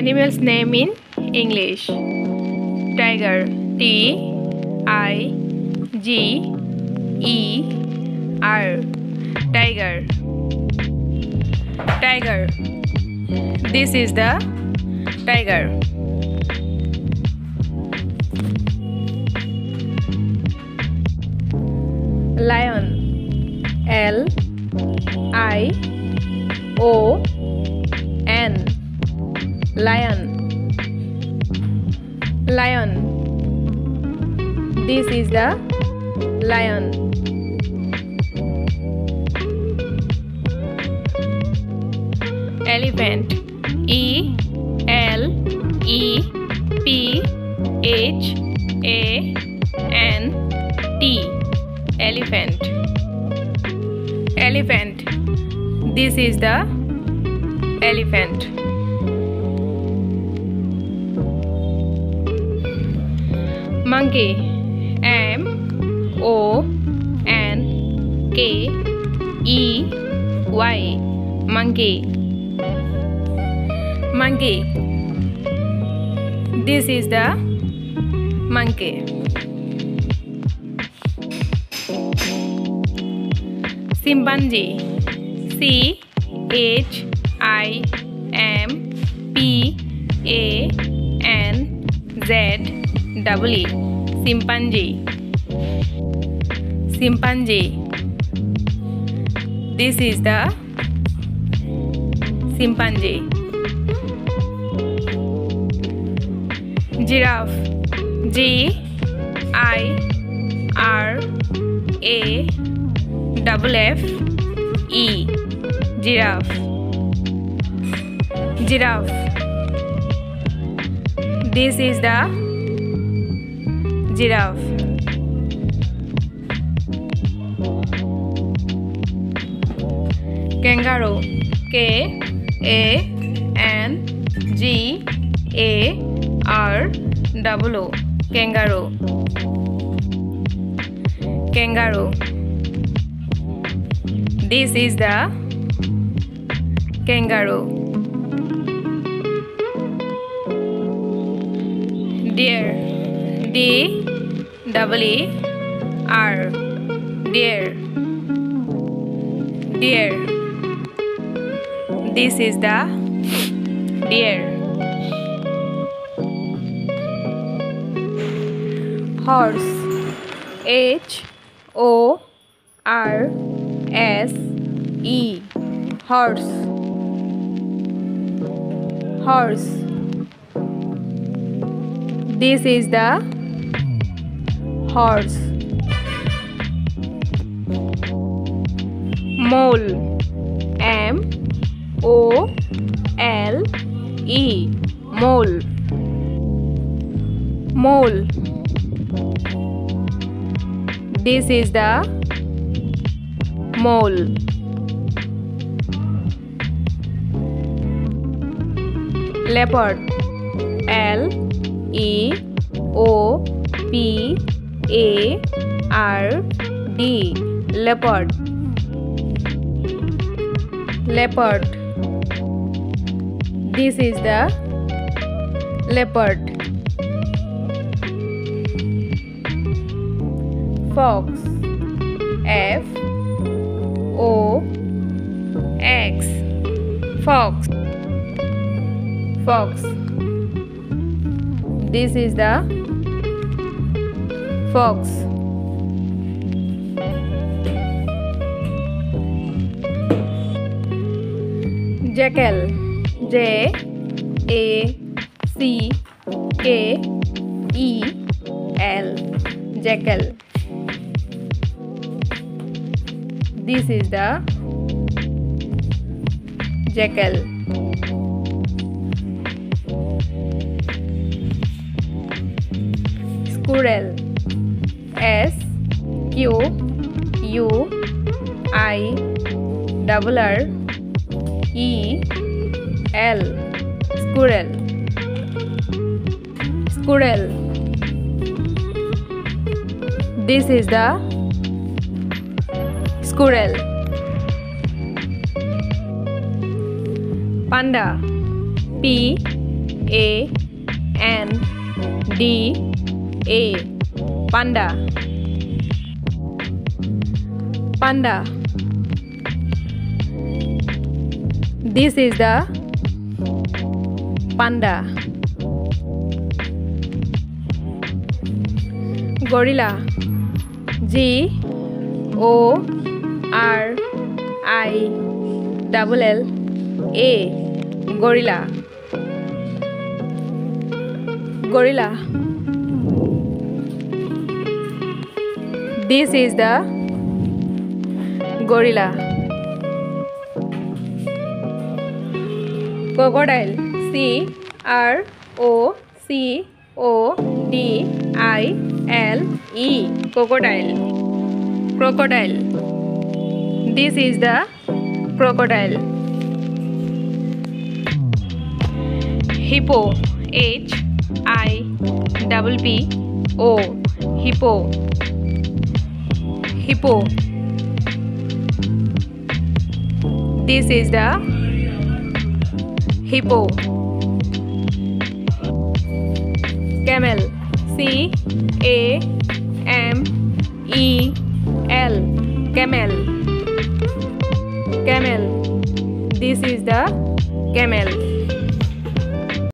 animal's name in English. Tiger. T I G E R. Tiger. Tiger. This is the tiger. Lion. L I O. Lion. Lion. This is the lion. Elephant. E L E P H A N T. Elephant. Elephant. This is the elephant. Monkey. M O N K E Y. Monkey. Monkey. This is the monkey. Chimpanzee. C H I M P A N Z double E. Chimpanzee. Chimpanzee. This is the chimpanzee. Giraffe. G I R A double F E. Giraffe. Giraffe. This is the giraffe. Kangaroo. K A N G A R double O. Kangaroo. Kangaroo. This is the kangaroo. Deer. D double R. Deer. Deer. This is the deer. Horse. H O R S E. Horse. Horse. This is the horse. Mole. M O L E. Mole. Mole. This is the mole. Leopard. L E O P A R D. Leopard. Leopard. This is the leopard. Fox. F O X. Fox. Fox. This is the fox. Jackal. J A C K E L. Jackal. This is the jackal. Squirrel. I double R E L. Squirrel. Squirrel. This is the squirrel. Panda. P A N D A Panda Panda This is the panda gorilla G O R I double L A gorilla gorilla this is the gorilla crocodile C R O C O D I L E crocodile crocodile this is the crocodile. Hippo H I double P O hippo hippo this is the hippo. Camel. C A M E L. Camel. Camel. This is the camel